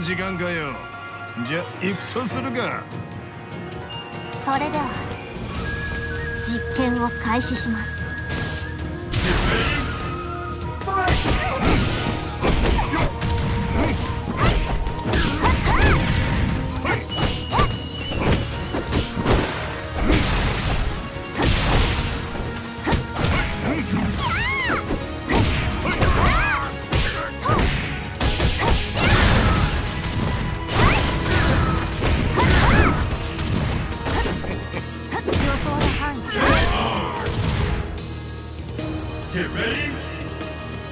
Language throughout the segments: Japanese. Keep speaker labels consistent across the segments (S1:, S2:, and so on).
S1: 時間かよ。じゃ行くとするか。
S2: それでは実験を開始します。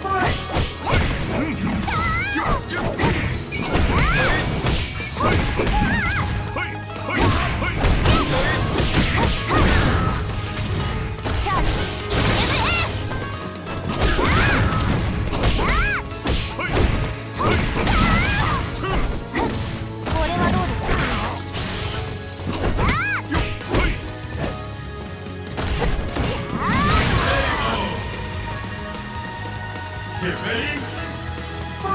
S2: Ah!
S3: Get ready.
S2: こ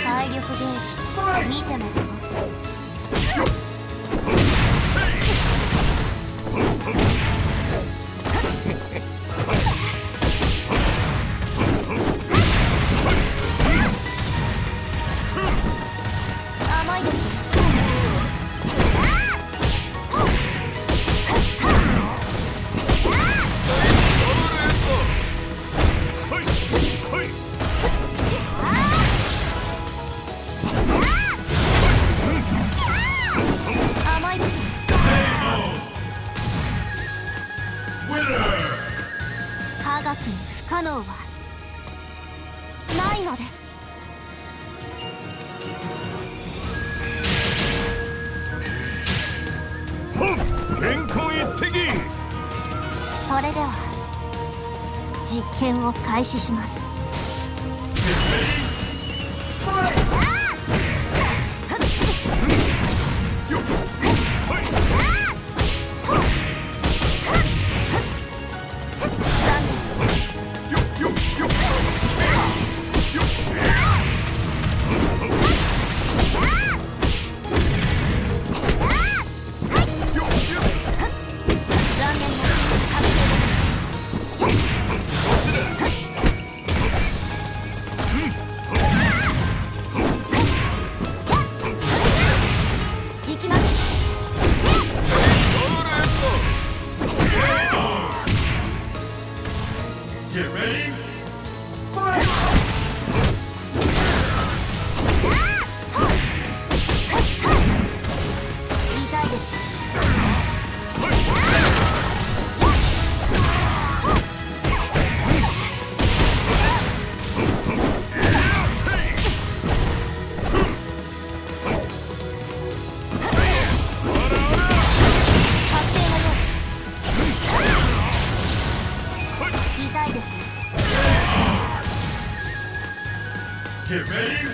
S2: 体力ゲージ見てますよ可能はないのです。
S1: レンコン一滴。
S2: それでは実験を開始します
S3: Get ready?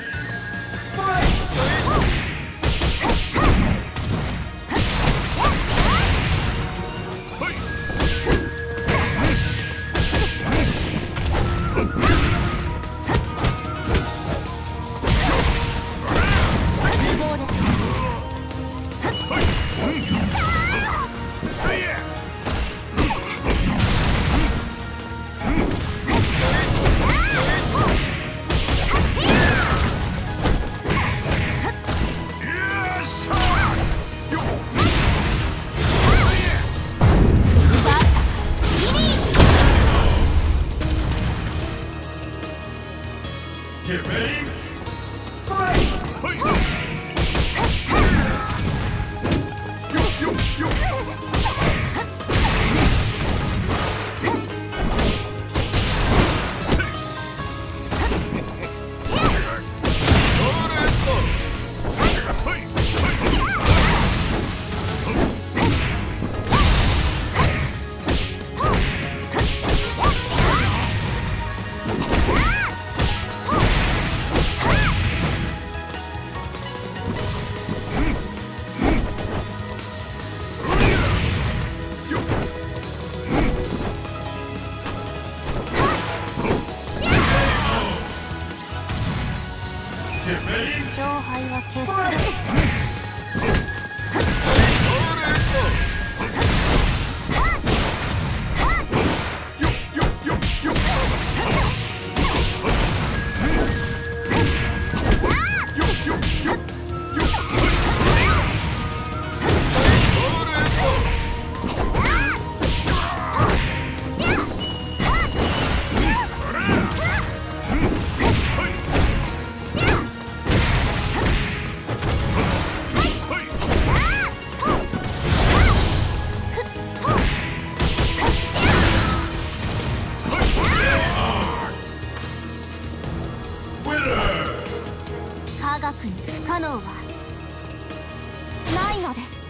S2: Fight! Hey!
S3: Get ready.
S2: 勝敗は決する。に不可能はないのです。